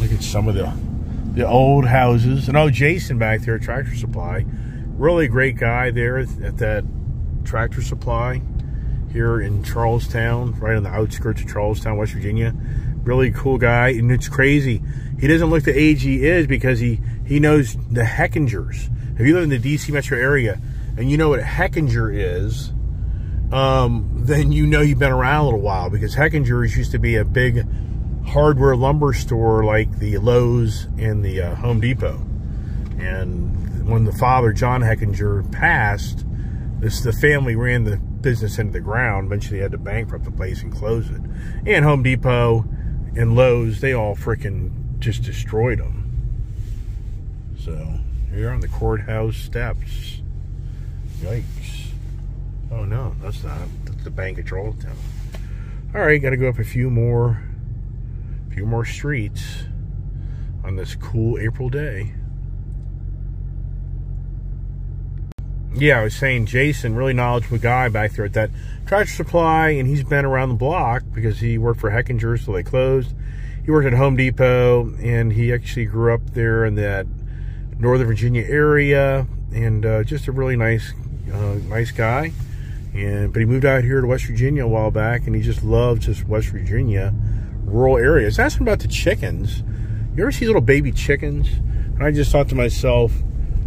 Look at some of the the old houses. And oh, Jason back there, at Tractor Supply. Really great guy there at that Tractor Supply here in Charles Town, right on the outskirts of Charles Town, West Virginia. Really cool guy, and it's crazy. He doesn't look the age he is because he he knows the Hechingers. If you live in the DC metro area and you know what a Hechinger is, um, then you know you've been around a little while because Hechingers used to be a big hardware lumber store like the Lowe's and the uh, Home Depot. And when the father, John Hechinger, passed, this the family ran the business into the ground. Eventually, had to bankrupt the place and close it. And Home Depot and Lowe's, they all freaking just destroyed them. So here on the courthouse steps. Yikes. Oh no, that's not. That's the Bank of Charles Town. All right, got to go up a few more, few more streets on this cool April day. Yeah, I was saying Jason, really knowledgeable guy back there at that tractor supply, and he's been around the block because he worked for Hechinger, so they closed. He worked at Home Depot, and he actually grew up there in that Northern Virginia area, and uh, just a really nice, uh, nice guy. And but he moved out here to West Virginia a while back, and he just loves just West Virginia rural areas. Ask him about the chickens. You ever see little baby chickens? And I just thought to myself,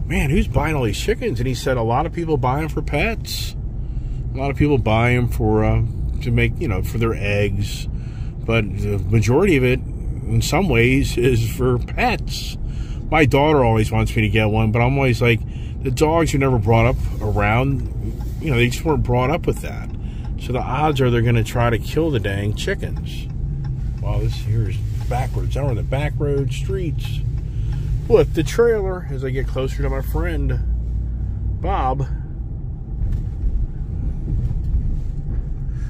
man, who's buying all these chickens? And he said a lot of people buy them for pets. A lot of people buy them for uh, to make you know for their eggs, but the majority of it, in some ways, is for pets. My daughter always wants me to get one, but I'm always like, the dogs are never brought up around. You know, they just weren't brought up with that. So the odds are they're going to try to kill the dang chickens. Wow, this here is backwards. I'm on the back road streets with the trailer as I get closer to my friend Bob.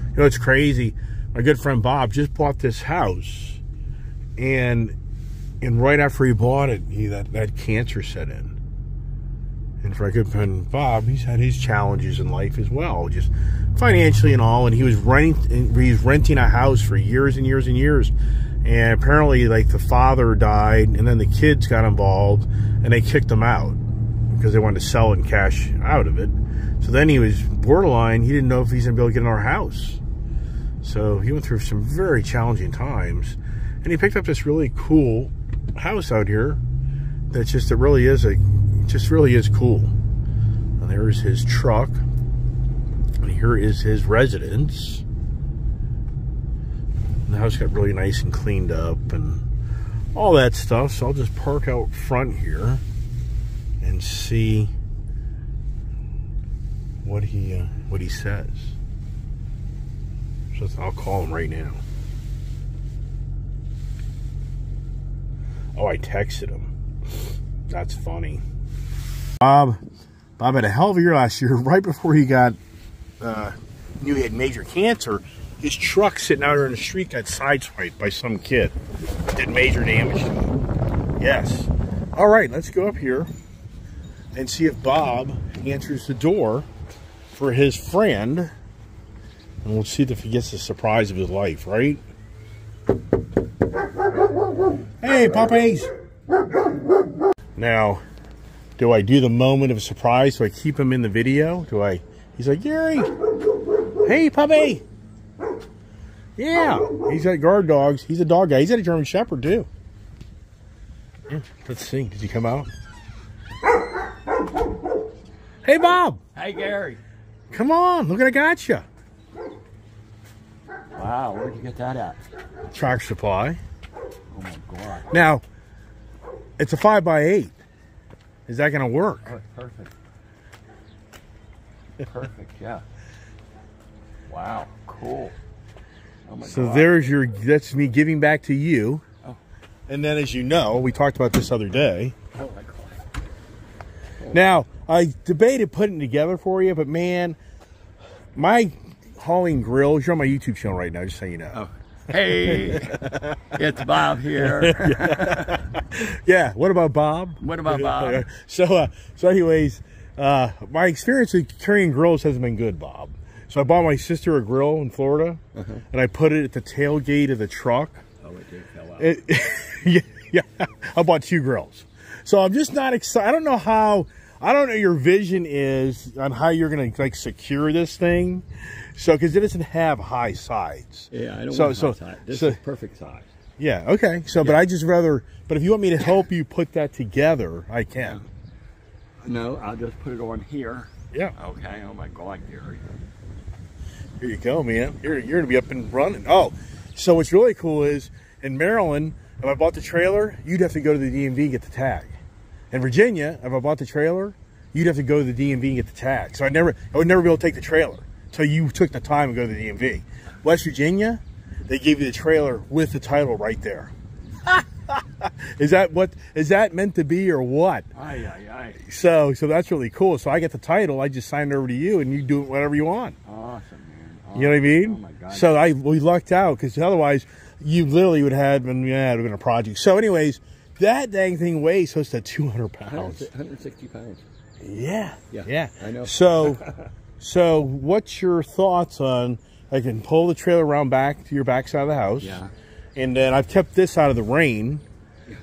You know, it's crazy. My good friend Bob just bought this house, and and right after he bought it, he that that cancer set in. And for my good friend Bob, he's had his challenges in life as well, just financially and all. And he was renting, he's renting a house for years and years and years. And apparently like the father died and then the kids got involved and they kicked him out because they wanted to sell and cash out of it. So then he was borderline he didn't know if he's gonna be able to get in our house. So he went through some very challenging times and he picked up this really cool house out here That's just it really is a just really is cool. And there's his truck here is his residence the house got really nice and cleaned up and all that stuff. So I'll just park out front here and see what he uh, what he says. So I'll call him right now. Oh, I texted him. That's funny. Bob, Bob had a hell of a year last year. Right before he got uh, knew he had major cancer, his truck sitting out there in the street got sideswiped by some kid. Did major damage to him. Yes. All right, let's go up here and see if Bob answers the door for his friend. And we'll see if he gets the surprise of his life, right? Hey, puppies! Now, do I do the moment of surprise? Do I keep him in the video? Do I? He's like, Gary! Hey, puppy! Yeah, he's got guard dogs. He's a dog guy. He's got a German Shepherd too. Yeah, let's see. Did he come out? Hey, Bob. Hey, Gary. Come on. Look what I got you. Wow, where'd you get that at? Tractor Supply. Oh my God. Now, it's a five by eight. Is that going to work? Oh, perfect. Perfect. Yeah. Wow. Cool. Oh so God. there's your, that's me giving back to you. Oh. And then as you know, we talked about this other day. Oh my God. Oh. Now, I debated putting it together for you, but man, my hauling grills, you're on my YouTube channel right now, just so you know. Oh. Hey, it's Bob here. yeah. yeah. What about Bob? What about Bob? so, uh, so anyways, uh, my experience with carrying grills hasn't been good, Bob. So I bought my sister a grill in Florida, uh -huh. and I put it at the tailgate of the truck. Oh, it did fell out. It, yeah, I bought two grills. So I'm just not excited. I don't know how. I don't know your vision is on how you're gonna like secure this thing. So because it doesn't have high sides. Yeah, I don't So- want so- high size. This so- is perfect size. Yeah. Okay. So, but I just rather. But if you want me to help you put that together, I can. No, I'll just put it on here. Yeah. Okay. Oh my God, Gary. Here you go, man. You're you're gonna be up and running. Oh, so what's really cool is in Maryland, if I bought the trailer, you'd have to go to the DMV and get the tag. In Virginia, if I bought the trailer, you'd have to go to the DMV and get the tag. So I never, I would never be able to take the trailer until you took the time to go to the DMV. West Virginia, they gave you the trailer with the title right there. is that what is that meant to be or what? Aye, aye, aye. So so that's really cool. So I get the title, I just sign it over to you, and you do whatever you want. Awesome, man. You know what I mean? Oh my God. So I we lucked out because otherwise you literally would have been yeah, it would have been a project. So, anyways, that dang thing weighs close to two hundred pounds. 160 pounds. Yeah, Yeah, yeah. I know. So, so what's your thoughts on? I can pull the trailer around back to your back side of the house. Yeah. And then I've kept this out of the rain.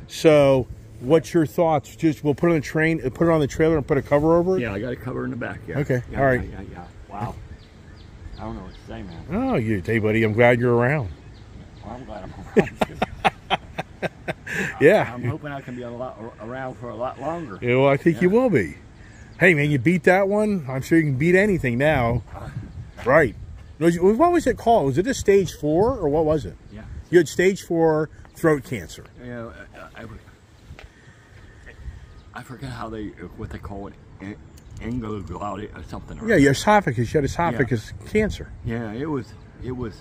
So, what's your thoughts? Just we'll put it on the train, uh, put it on the trailer, and put a cover over it. Yeah, I got a cover in the back. Yeah. Okay, Yeah, all right. Yeah, yeah, yeah. Wow. I don't know what to say, man. Oh, you, hey, buddy. I'm glad you're around. Well, I'm glad I'm around. too. Yeah. I'm hoping I can be a lot around for a lot longer. Yeah, well, I think you will be. Hey, man, you beat that one. I'm sure you can beat anything now. Right. What was it called? Was it a stage four or what was it? Yeah. You had stage four throat cancer. Yeah, I, I, I forget how they what they call it, en- engoglottis or something. Yeah, your esophagus. You had esophagus cancer. Yeah, it was it was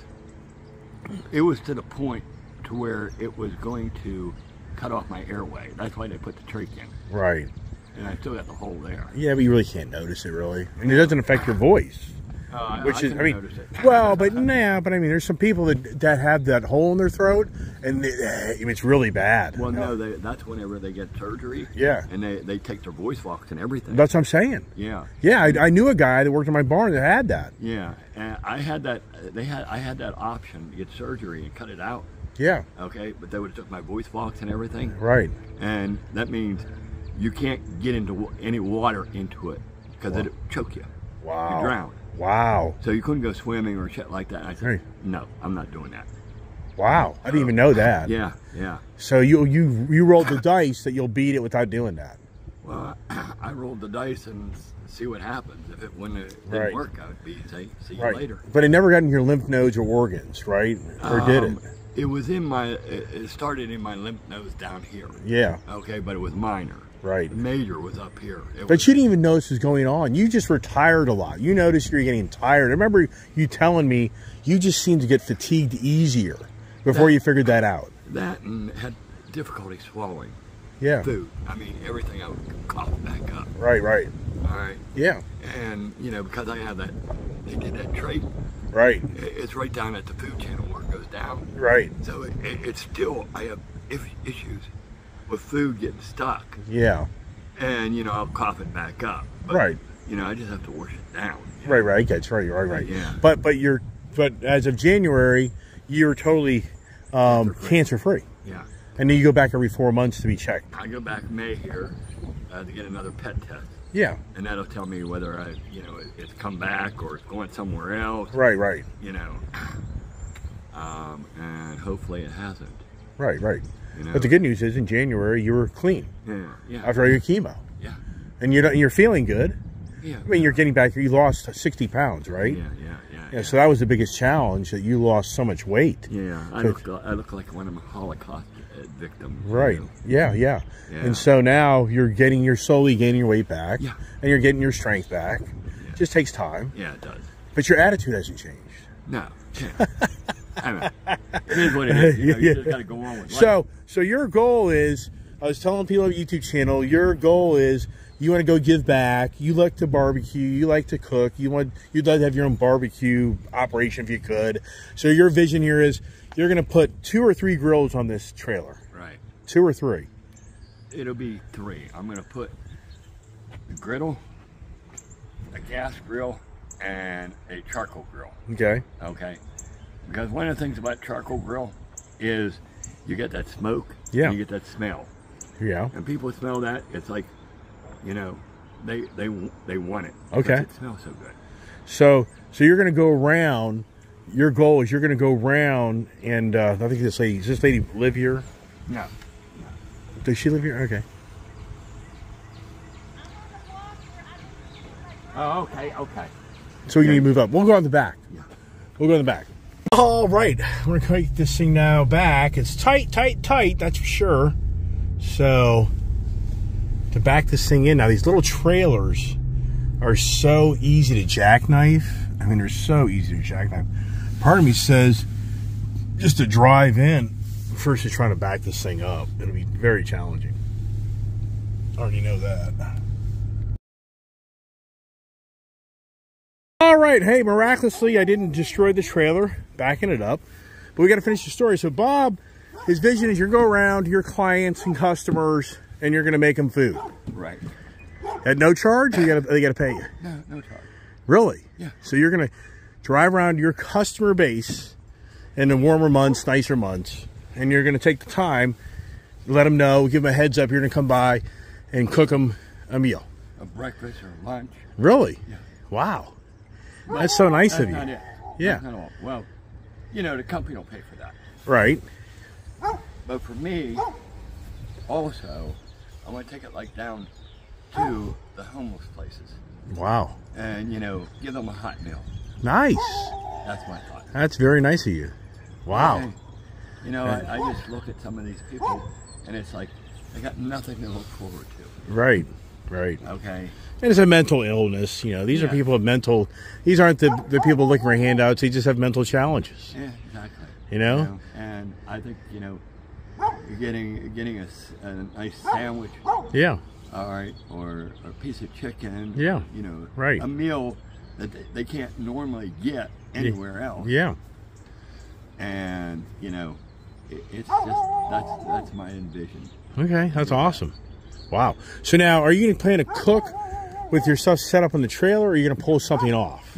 it was to the point to where it was going to cut off my airway. That's why they put the trach in, Right. and I still got the hole there. Yeah, but you really can't notice it, really. And it doesn't affect your voice. Uh, Which is, I mean, well, but nah, but I mean, there's some people that that have that hole in their throat, and they, I mean, it's really bad. Well, no, they, that's whenever they get surgery. Yeah. And they, they take their voice box and everything. That's what I'm saying. yeah. Yeah, I, I knew a guy that worked in my barn that had that. Yeah. And I had that. They had. I had that option to get surgery and cut it out. Yeah, Okay, but they would have took my voice box and everything, right. and that means you can't get into any water into it because Wow. it'd choke you. Wow. You drown. Wow. So you couldn't go swimming or shit like that. I said, Right. no, I'm not doing that. Wow. I didn't even know that. Yeah, yeah. So you you you rolled the dice that you'll beat it without doing that. Well, I rolled the dice and see what happens. If it when it didn't Right. work, I would be say, see you Right. later. But it never got in your lymph nodes or organs, right? Or did it? Um, It was in my. It started in my lymph nodes down here. Yeah. Okay, but it was minor. Right. The major was up here. It But was, you didn't even notice was going on. You just were tired a lot. You noticed you're getting tired. I remember you telling me you just seemed to get fatigued easier before That- you figured that out. that and had difficulty swallowing Yeah. food. I mean, everything I would cough back up. Right, right. All right, Yeah. and you know because I have that, they did that trait. Right. It's right down at the food channel where it goes down. Right. So it, it, it's still I have issues with food getting stuck, Yeah. and you know I'll cough it back up. But, Right. You know I just have to wash it down. Right, right. I get you. Right, right, right. Yeah. But but you're but as of January, you're totally um, cancer free. Yeah. And then you go back every four months to be checked. I go back May here uh, to get another PET test, Yeah. and that'll tell me whether I, you know, it, it's come back or it's going somewhere else. Right, right. You know, um, and hopefully it hasn't. Right, right. You know. But the good news is in January you were clean Yeah. Yeah. after all your chemo. Yeah. And you're you're feeling good. Yeah. I mean, you're getting back. You lost 60 pounds, right? Yeah. Yeah. Yeah. Yeah, so that was the biggest challenge that you lost so much weight. Yeah, I look, I look like one of my Holocaust uh, victims. you Right. know. Yeah, yeah, Yeah. And so now you're getting, you're slowly gaining your weight back. Yeah. And you're getting your strength back. It Just takes time. Yeah, it does. But your attitude hasn't changed. No. Yeah. I mean, it is what it is. You, know, you just got to go on with life. So, so your goal is, I was telling people on YouTube channel, your goal is you want to go give back. You like to barbecue. You like to cook. You want, you'd like to have your own barbecue operation if you could. So your vision here is you're going to put two or three grills on this trailer. right. Two or three. It'll be three. I'm going to put the griddle, a gas grill, and a charcoal grill. Okay. Okay. Because one of the things about charcoal grill is you get that smoke. Yeah. You get that smell, Yeah. and people smell that. It's like, you know, they they they want it. Okay. It smells so good. So, so you're going to go around. Your goal is you're going to go around, and uh, I think this lady, does this lady live here? No. Does she live here? Okay. Oh, okay, okay. So we need to move up. We'll go on the back. Yeah. We'll go in the back. All right, we're gonna take this thing now back. It's tight, tight, tight. That's for sure. So to back this thing in now, these little trailers are so easy to jackknife. I mean, they're so easy to jackknife. Part of me says just to drive in versus trying to back this thing up. It'll be very challenging. I already know that. All right, hey, miraculously, I didn't destroy the trailer, backing it up, but we got to finish the story. So, Bob, his vision is you're going around to your clients and customers, and you're going to make them food Right. at no charge. Or you got to they got to pay you. No, no charge. Really? Yeah. So you're going to drive around your customer base in the warmer months, nicer months, and you're going to take the time, let them know, give them a heads up. You're going to come by and cook them a meal. A breakfast or lunch. Really? Yeah. Wow. That's so nice That's of you. not it. Yeah. Not all. Well, you know, the company will pay for that. Right. But for me, also, I want to take it like down to the homeless places Wow. and, you know, give them a hot meal. Nice. That's my thought. That's very nice of you. Wow. And, you know, I, I just look at some of these people and it's like they got nothing to look forward to. Right. Right. Okay. And it's a mental illness. You know, these are people with mental. These aren't the the people looking for handouts. They just have mental challenges. Yeah, exactly. You know. and I think, you know, getting getting a, a nice sandwich, Yeah. all right, or a piece of chicken. Yeah. You know, Right. A meal that they, they can't normally get anywhere else. Yeah. And, you know, it, it's just, that's, that's my envision. Okay. That's awesome. Wow. So now, are you going to plan to cook with your stuff set up on the trailer, or are you going to pull something off?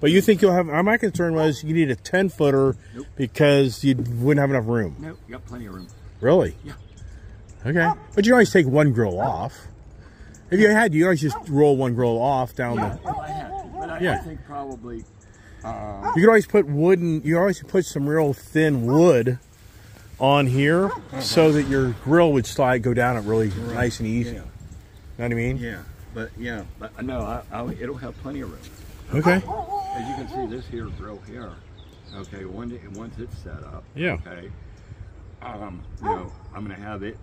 But you think you'll have? My concern was you need a ten footer Nope. because you wouldn't have enough room. No, you got plenty of room. Really? Yeah. Okay. But you always take one grill off. If you had, you always just roll one grill off down Yeah, the. I had to. But I, I think probably, um, You could always put wooden. You always put some real thin wood on here so that your grill would slide, go down it really nice and easy. yeah, Know what I mean? yeah. But, yeah, but no, I, I, it'll have plenty of room. Okay. As you can see, this here grill here, okay, one, once it's set up, Yeah. okay, um, you know, I'm gonna have it,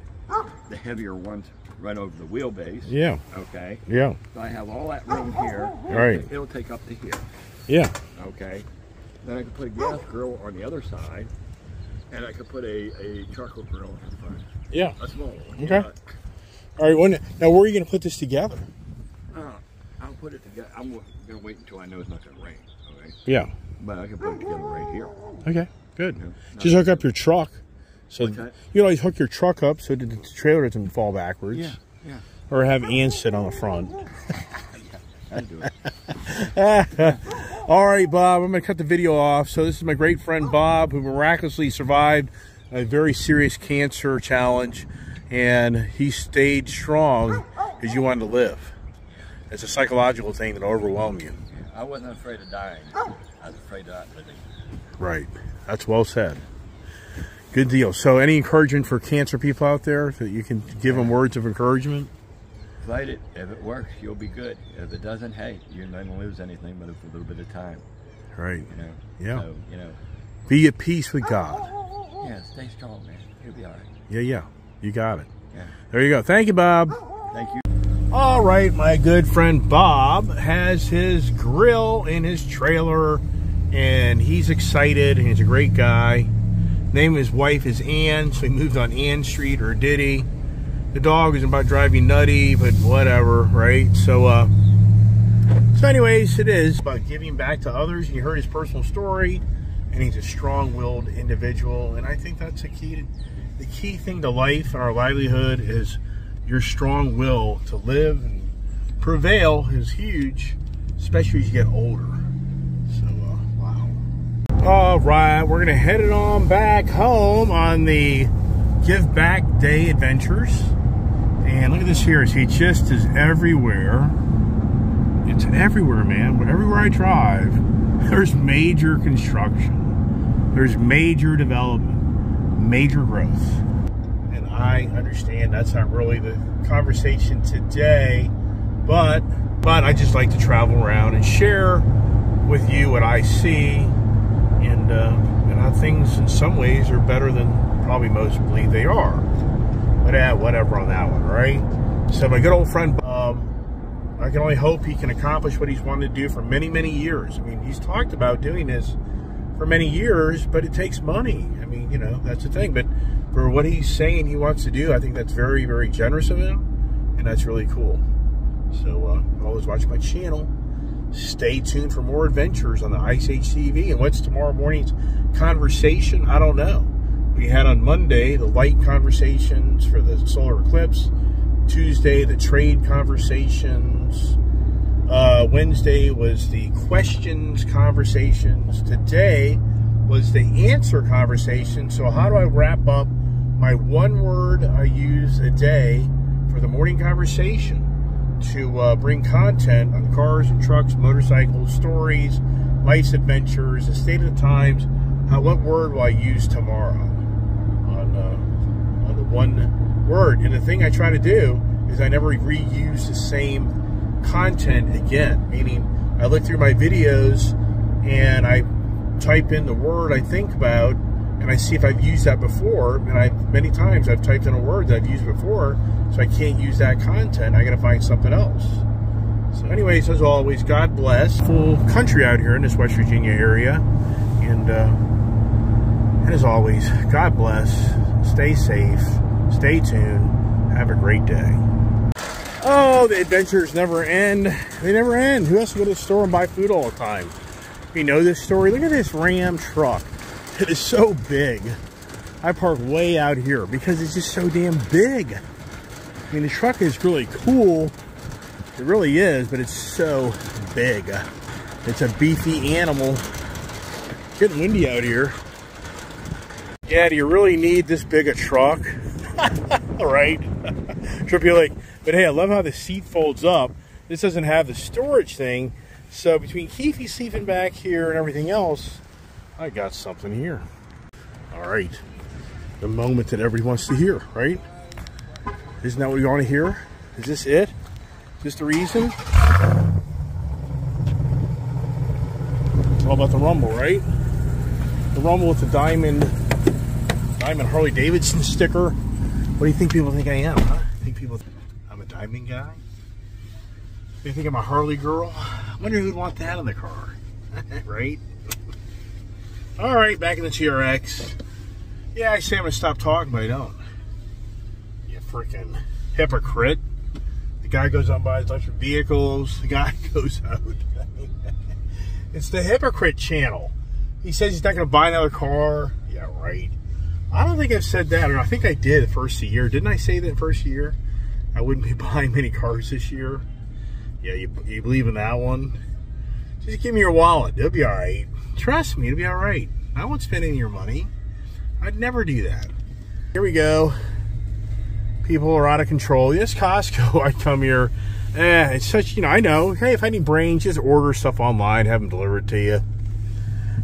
the heavier ones right over the wheelbase, Yeah. okay, Yeah. so I have all that room here, Right. it'll take up to here, Yeah. okay, then I can put a gas grill on the other side, and I could put a, a charcoal grill in front, Yeah. a small one. Okay. All right. When, now, where are you going to put this together? Uh, I'll put it together, I'm gonna wait until I know it's not gonna rain, okay, Yeah. but I can put it together right here. Okay. Good. Yeah. Just hook up your truck. So you can always hook your truck up so that the trailer doesn't fall backwards. Yeah, yeah, Or have Ann sit on the front. I'd do it. All right, Bob, I'm going to cut the video off. So, this is my great friend Bob, who miraculously survived a very serious cancer challenge, and he stayed strong because you wanted to live. It's a psychological thing that'll overwhelm you. I wasn't afraid of dying. I was afraid of not living. Right. That's well said. Good deal. So, any encouragement for cancer people out there that you can give them words of encouragement? Fight it. If it works, you'll be good. If it doesn't, hey, you're not gonna lose anything but a little bit of time. Right. You know. Yeah. So you know, Be at peace with God. yeah, stay strong, man. You'll be all right. Yeah, yeah. You got it. Yeah. There you go. Thank you, Bob. Thank you. All right, my good friend Bob has his grill in his trailer, and he's excited, and he's a great guy. Name of his wife is Ann, so he moved on Ann Street, or did he? The dog is about driving nutty, but whatever, right? So, uh, so anyways, it is about giving back to others. You heard his personal story, and he's a strong-willed individual, and I think that's the key. To, the key thing to life and our livelihood is your strong will to live and prevail is huge, especially as you get older. So, uh, wow. All right, we're gonna head it on back home on the Give Back Day adventures. And look at this here. It just is everywhere. It's everywhere, man. Everywhere I drive, there's major construction. There's major development, major growth. And I understand that's not really the conversation today, but but I just like to travel around and share with you what I see and uh, and things in some ways are better than probably most believe they are. Yeah, whatever on that one, right? So my good old friend, um, I can only hope he can accomplish what he's wanted to do for many, many years. I mean, he's talked about doing this for many years, but it takes money. I mean, you know, that's the thing. But for what he's saying he wants to do, I think that's very, very generous of him, and that's really cool. So uh, always watch my channel stay tuned for more adventures on the Ice Age TV. And what's tomorrow morning's conversation? I don't know. We had on Monday the light conversations for the solar eclipse. Tuesday, the trade conversations. Uh, Wednesday was the questions conversations. Today was the answer conversation. So, how do I wrap up my one word I use a day for the morning conversation? to uh, bring content on cars and trucks, motorcycles, stories, life's adventures, the state of the times. How, what word will I use tomorrow uh, on the one word? And the thing I try to do is I never reuse the same content again, meaning I look through my videos and I type in the word I think about and I see if I've used that before. And I many times I've typed in a word that I've used before, so I can't use that content. I got to find something else. So, anyways, as always, God bless. Full country out here in this West Virginia area, and uh, and as always, God bless. Stay safe. Stay tuned. Have a great day. Oh, the adventures never end. They never end. Who has to go to the store and buy food all the time? You know this story. Look at this Ram truck. It is so big. I park way out here because it's just so damn big. I mean, the truck is really cool. It really is, but it's so big. It's a beefy animal. It's getting windy out here. Yeah, do you really need this big a truck? right? Be like, but hey, I love how the seat folds up. This doesn't have the storage thing. So between Keefe sleeping back here and everything else, I got something here. All right. The moment that everybody wants to hear, right? Isn't that what you want to hear? Is this it? Is this the reason? It's all about the Rumble, right? The Rumble with the diamond, diamond Harley Davidson sticker. What do you think people think I am, huh? Think people think I'm a diamond guy? They think I'm a Harley girl? I wonder who'd want that in the car, right? All right, back in the TRX. Yeah, I say I'm gonna stop talking, but I don't. You freaking hypocrite. The guy goes on by electric vehicles. The guy goes out. it's the hypocrite channel. He says he's not gonna buy another car. Yeah, right. I don't think I've said that, or I think I did the first year. Didn't I say that first year? I wouldn't be buying many cars this year. Yeah, you, you believe in that one? Just give me your wallet. It'll be all right. Trust me, it'll be all right. I won't spend any of your money. I'd never do that. Here we go. People are out of control. Yes, Costco. I come here. Eh, it's such, you know, I know. Hey, if I need brains, just order stuff online, have them delivered to you.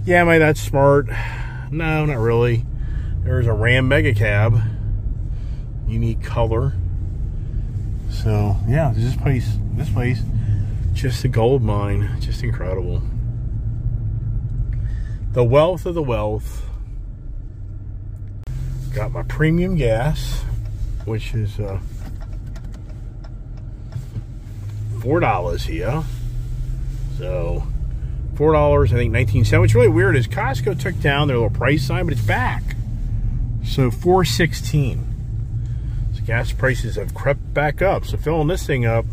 Yeah, am I that smart? No, not really. There's a Ram Mega Cab. Unique color. So, yeah, this place, this place, just a gold mine. Just incredible. The wealth of the wealth. Got my premium gas, which is uh, four dollars here. So four dollars, I think nineteen cents. What's really weird is Costco took down their little price sign, but it's back. So four sixteen. So gas prices have crept back up. So filling this thing up,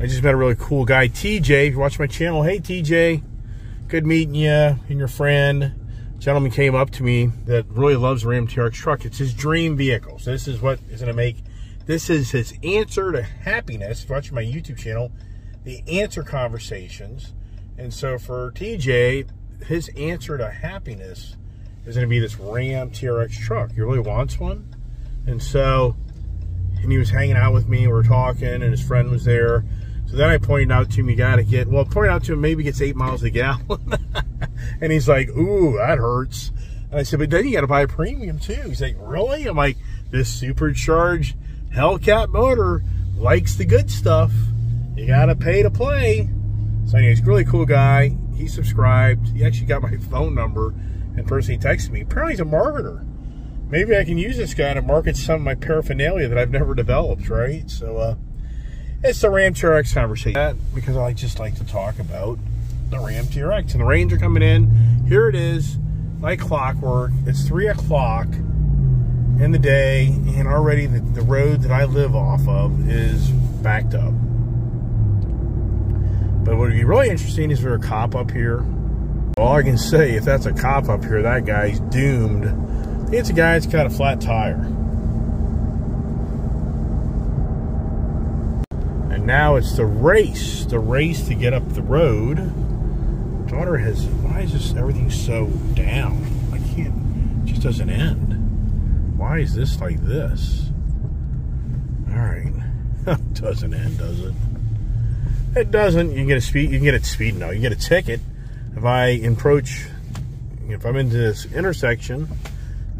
I just met a really cool guy, TJ. If you watch my channel, hey TJ, good meeting you and your friend. Gentleman came up to me that really loves Ram TRX truck. It's his dream vehicle. So this is what is going to make. This is his answer to happiness. Watching my YouTube channel, the answer conversations. And so for TJ, his answer to happiness is going to be this Ram TRX truck. He really wants one. And so, and he was hanging out with me. We were talking, and his friend was there. So then I pointed out to him, you got to get, well, pointed out to him, maybe gets eight miles a gallon. and he's like, ooh, that hurts. And I said, but then you got to buy a premium too. He's like, really? I'm like, this supercharged Hellcat motor likes the good stuff. You got to pay to play. So anyway, he's a really cool guy. He subscribed. He actually got my phone number and he texted me. Apparently he's a marketer. Maybe I can use this guy to market some of my paraphernalia that I've never developed, right? So, uh, it's the Ram TRX conversation because I just like to talk about the Ram TRX. And the rains are coming in. Here it is, like clockwork. It's 3 o'clock in the day, and already the, the road that I live off of is backed up. But what would be really interesting is there a cop up here. All I can say, if that's a cop up here, that guy's doomed. It's a guy that's got a flat tire. And now it's the race, the race to get up the road. Daughter has, why is this everything so down? I can't, it just doesn't end. Why is this like this? All right, doesn't end, does it? It doesn't. You can get a speed. You can get a speed. No, you get a ticket. If I approach, if I'm into this intersection,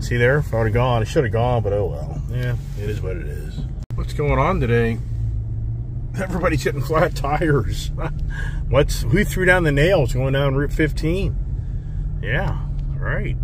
see there. If I would have gone, I should have gone, but oh well. Yeah, it is what it is. What's going on today? Everybody's hitting flat tires. What's who threw down the nails going down Route 15? Yeah, right.